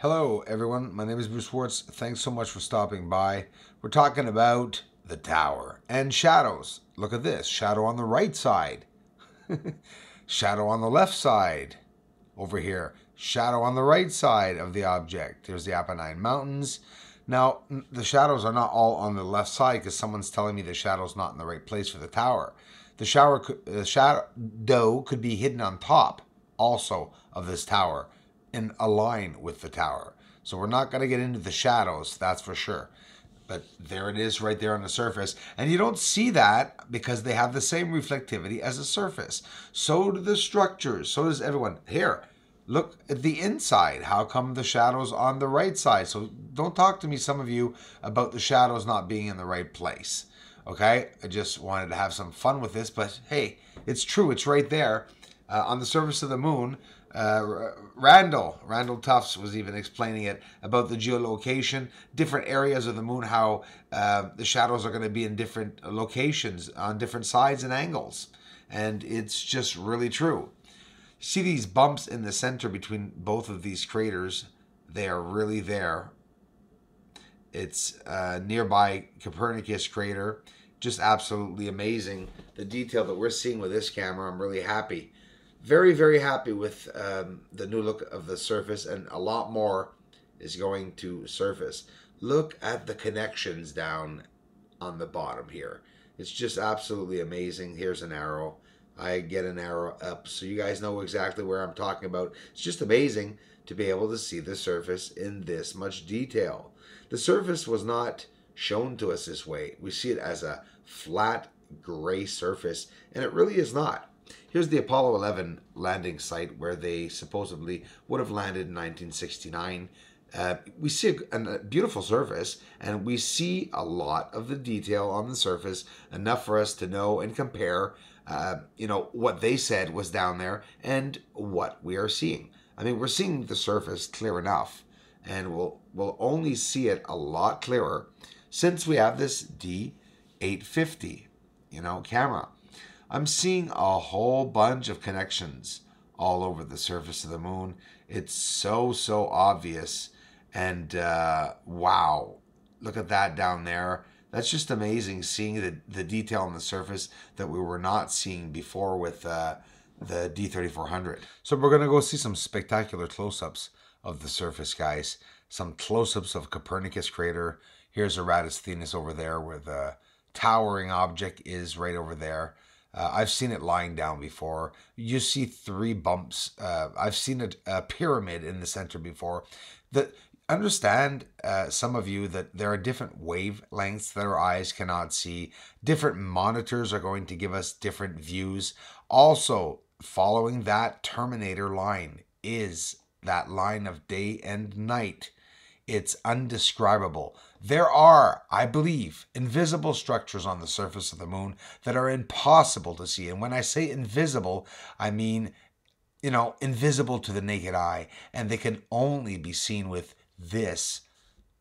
Hello, everyone. My name is Bruce Swartz. Thanks so much for stopping by. We're talking about the tower and shadows. Look at this shadow on the right side, shadow on the left side. Over here, shadow on the right side of the object. There's the Apennine Mountains. Now, the shadows are not all on the left side because someone's telling me the shadow's not in the right place for the tower. The shower, the shadow could be hidden on top also of this tower in a line with the tower. So we're not going to get into the shadows, that's for sure. But there it is right there on the surface. And you don't see that because they have the same reflectivity as the surface. So do the structures. So does everyone. Here, look at the inside. How come the shadows on the right side? So don't talk to me, some of you, about the shadows not being in the right place. Okay? I just wanted to have some fun with this. But hey, it's true. It's right there. Uh, on the surface of the moon, uh, Randall, Randall Tufts was even explaining it about the geolocation, different areas of the moon, how uh, the shadows are going to be in different locations on different sides and angles. And it's just really true. See these bumps in the center between both of these craters? They are really there. It's uh, nearby Copernicus crater. Just absolutely amazing. The detail that we're seeing with this camera, I'm really happy very very happy with um, the new look of the surface and a lot more is going to surface. Look at the connections down on the bottom here. It's just absolutely amazing. Here's an arrow. I get an arrow up so you guys know exactly where i'm talking about. It's just amazing to be able to see the surface in this much detail. The surface was not shown to us this way. We see it as a flat gray surface and it really is not Here's the Apollo 11 landing site where they supposedly would have landed in 1969. Uh, we see a, a, beautiful surface and we see a lot of the detail on the surface, enough for us to know and compare, uh, you know, what they said was down there and what we are seeing. I mean, we're seeing the surface clear enough and we'll, we'll only see it a lot clearer since we have this D850, you know, camera. I'm seeing a whole bunch of connections all over the surface of the moon. It's so, so obvious. And uh, wow, look at that down there. That's just amazing seeing the, the detail on the surface that we were not seeing before with uh, the D3400. So we're going to go see some spectacular close-ups of the surface, guys. Some close-ups of Copernicus crater. Here's Eratosthenes over there where the towering object is right over there. Uh, I've seen it lying down before. You see three bumps. Uh, I've seen a, a, pyramid in the center before. The understand uh, some of you that there are different wavelengths that our eyes cannot see. Different monitors are going to give us different views. Also, following that terminator line is that line of day and night it's undescribable. There are, I believe, invisible structures on the surface of the moon that are impossible to see. And when I say invisible, I mean, you know, invisible to the naked eye. And they can only be seen with this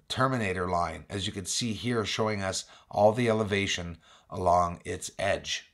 terminator line, as you can see here, showing us all the elevation along its edge.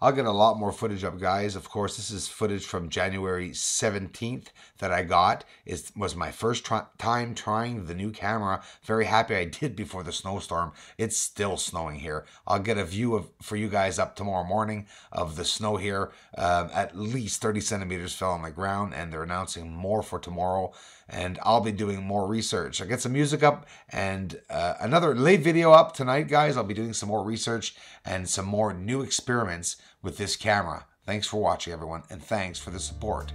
I'll get a lot more footage up, guys. Of course, this is footage from January 17th that I got. It was my first try time trying the new camera. Very happy I did before the snowstorm. It's still snowing here. I'll get a view of for you guys up tomorrow morning of the snow here. Um, at least 30 centimeters fell on the ground, and they're announcing more for tomorrow. And I'll be doing more research. I get some music up and uh, another late video up tonight, guys. I'll be doing some more research and some more new experiments with this camera. Thanks for watching, everyone, and thanks for the support.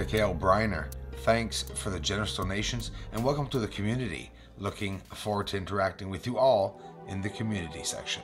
Mikhail Briner, thanks for the generous donations and welcome to the community. Looking forward to interacting with you all in the community section.